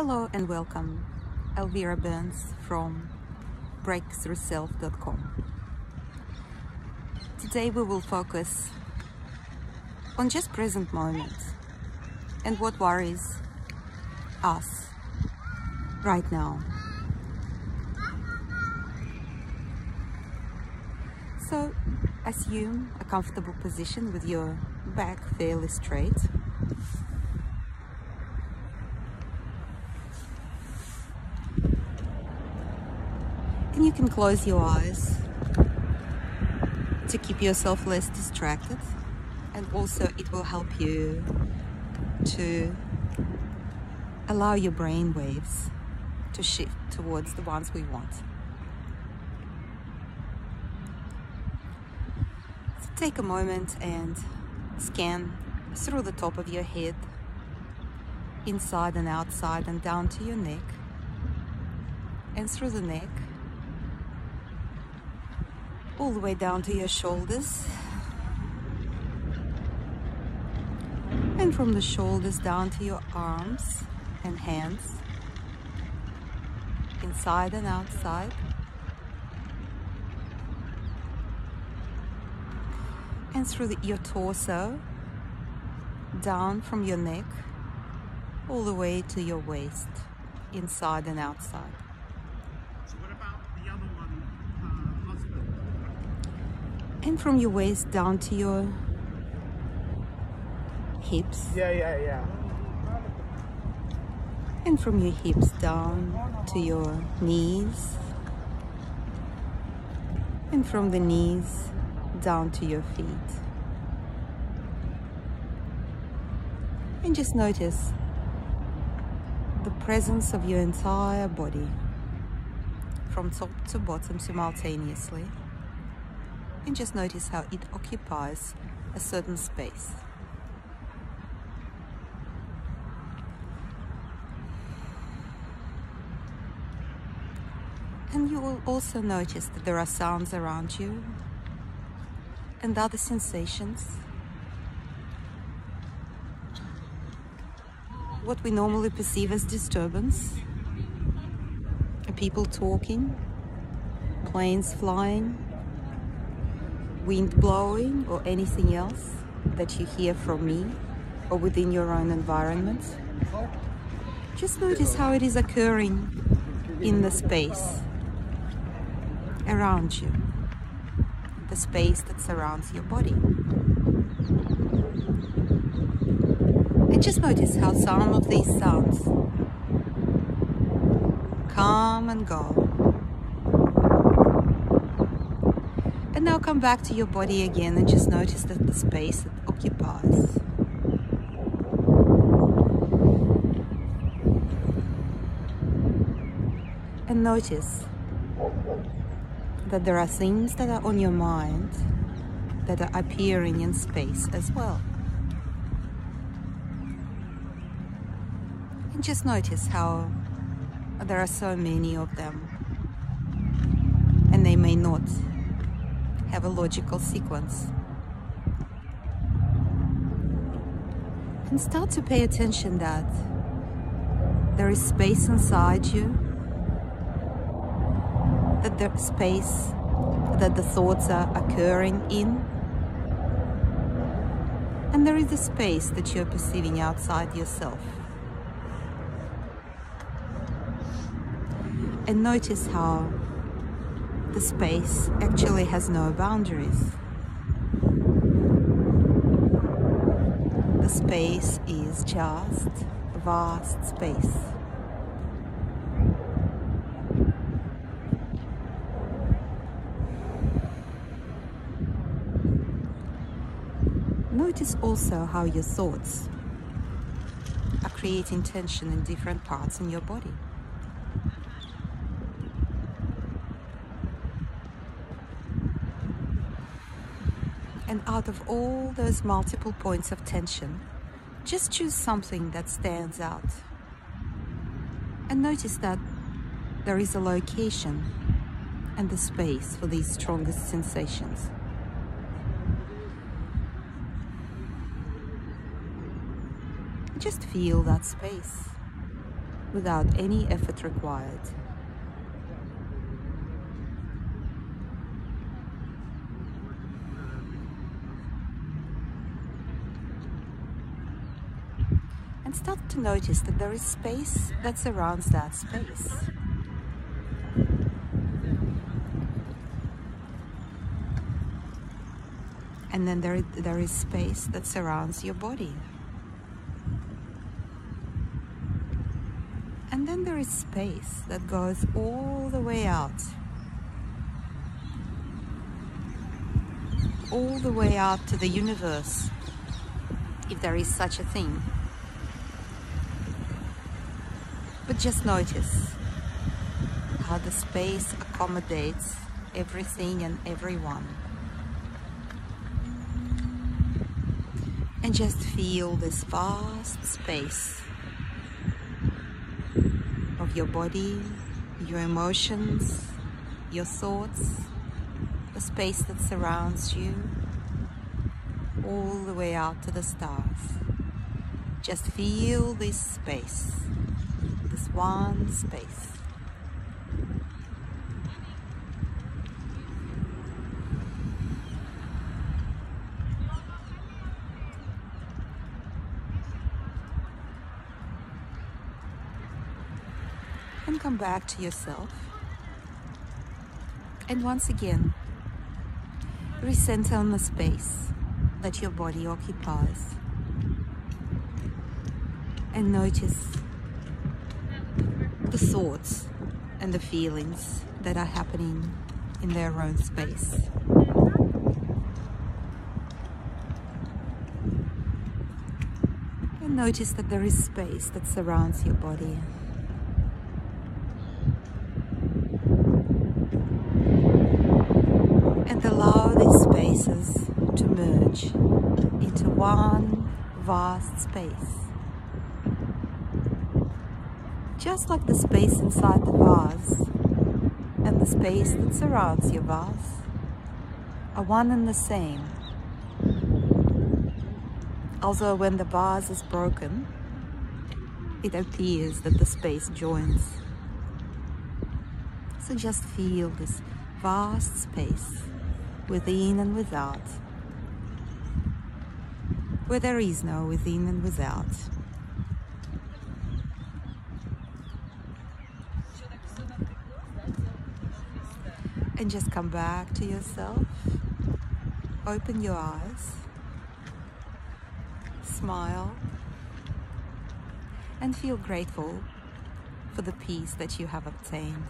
Hello and welcome, Elvira Byrnes from breakthruself.com. Today we will focus on just present moment and what worries us right now. So assume a comfortable position with your back fairly straight you can close your eyes to keep yourself less distracted and also it will help you to allow your brain waves to shift towards the ones we want. So take a moment and scan through the top of your head, inside and outside and down to your neck and through the neck all the way down to your shoulders. And from the shoulders down to your arms and hands. Inside and outside. And through the, your torso. Down from your neck. All the way to your waist. Inside and outside and from your waist down to your hips. Yeah, yeah, yeah. And from your hips down to your knees. And from the knees down to your feet. And just notice the presence of your entire body from top to bottom simultaneously and just notice how it occupies a certain space. And you will also notice that there are sounds around you and other sensations. What we normally perceive as disturbance. People talking, planes flying, wind blowing or anything else that you hear from me or within your own environment. Just notice how it is occurring in the space around you, the space that surrounds your body. And just notice how some of these sounds come and go And now come back to your body again and just notice that the space it occupies. And notice that there are things that are on your mind that are appearing in space as well. And just notice how there are so many of them and they may not have a logical sequence. And start to pay attention that there is space inside you, that the space that the thoughts are occurring in, and there is a space that you're perceiving outside yourself. And notice how the space actually has no boundaries. The space is just vast space. Notice also how your thoughts are creating tension in different parts in your body. And out of all those multiple points of tension, just choose something that stands out. And notice that there is a location and the space for these strongest sensations. Just feel that space. without any effort required. And start to notice that there is space that surrounds that space. And then there, there is space that surrounds your body. And then there is space that goes all the way out. All the way out to the universe, if there is such a thing. But just notice how the space accommodates everything and everyone. And just feel this vast space of your body, your emotions, your thoughts, the space that surrounds you, all the way out to the stars. Just feel this space this one space. And come back to yourself. And once again, recenter on the space that your body occupies. And notice the thoughts and the feelings that are happening in their own space. And notice that there is space that surrounds your body. And allow these spaces to merge into one vast space just like the space inside the vase and the space that surrounds your vase are one and the same. Although when the vase is broken, it appears that the space joins. So just feel this vast space within and without, where there is no within and without. And just come back to yourself. Open your eyes, smile, and feel grateful for the peace that you have obtained.